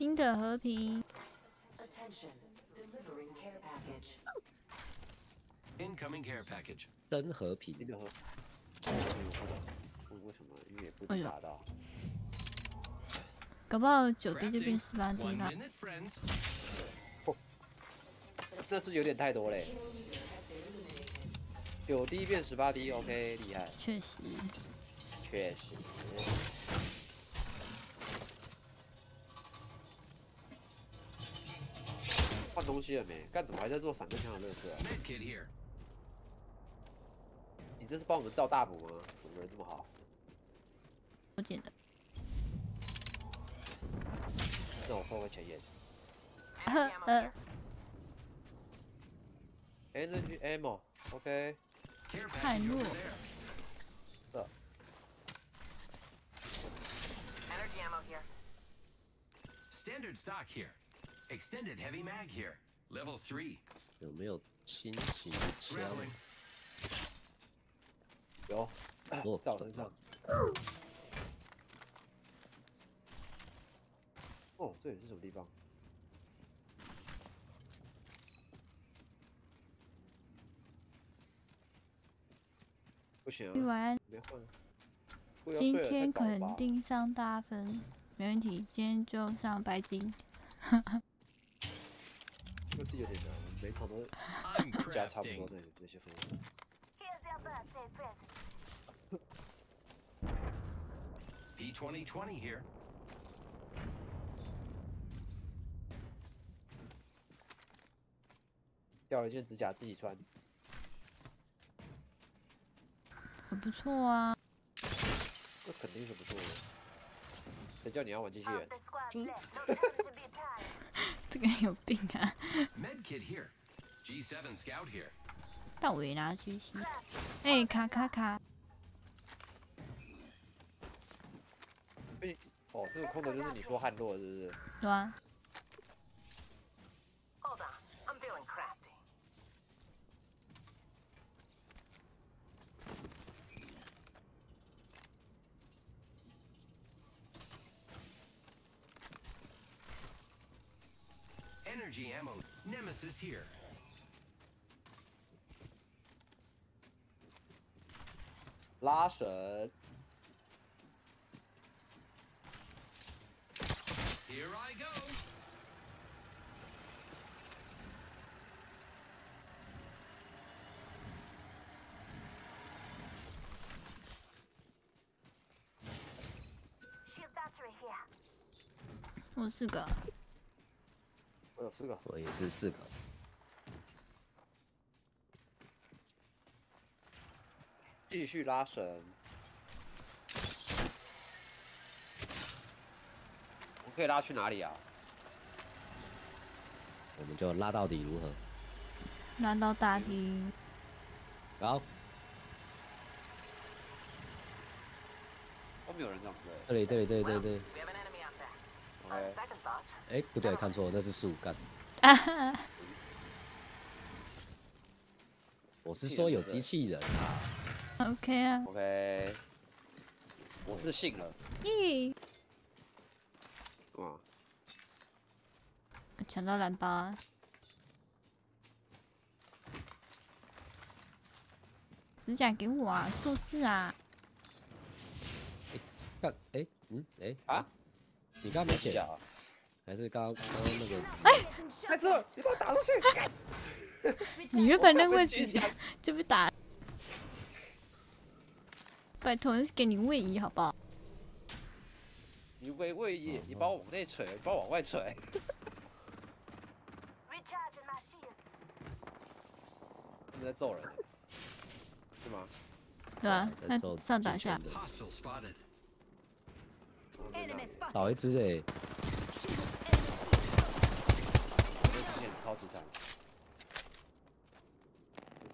新的和平。Care package. Incoming care package. 真和平新的和，为为什么？因为也不哎呦能达到。搞不好九滴就变十八 D One 了。minute, friends. 那是有点太多嘞。九滴变十八滴，OK，厉害，确实，确实。换东西了没？干怎么还在做闪电枪的乐事、啊？你这是帮我们造大补吗？怎么人这么好？我捡的。那我放回前沿。呵呃。Energy ammo，OK。太弱。gmo here. Standard stock here. Extended heavy mag here. Level 3. 有没有轻型的枪.有，哦在我身上。哦，这里是什么地方？不行换。今天肯定上大分，没问题。今天就上白金。这是有点难，我们每场都加差不多.那那些分数。Here's your birthday present. P2020 here. 掉了一件指甲自己穿，很不错啊。那肯定是不错的。谁叫你要玩机器 Of 人？the squad left, no 这个人有病啊！Med kit here. G7 scout here. 但我也拿狙击。哎、卡卡卡！哦，这个空的就是你说汉洛是不是？对啊，Energy ammo. Nemesis here. 拉神， Here I go. ，Shield battery here. 我四个。 我有四个。我也是四个。继续拉绳。我可以拉去哪里啊？我们就拉到底如何？拉到大厅，然后都没有人这样子这里这里这里这里哎，不对，看错，那是树干。我是说有机器人啊。OK 啊，OK，我是信了。咦，哇，抢到蓝包啊！指甲给我啊，做事啊！看，哎，嗯，哎啊，你刚刚没捡，啊？还是刚刚刚刚那个？开车，你把我打出去！你原本那个位置就被打，拜托，那是给你位移好不好？你位位移，你把我往内锤，你把我往外锤。他们在揍人，是吗？对啊，那在上打下老一只哎、超级。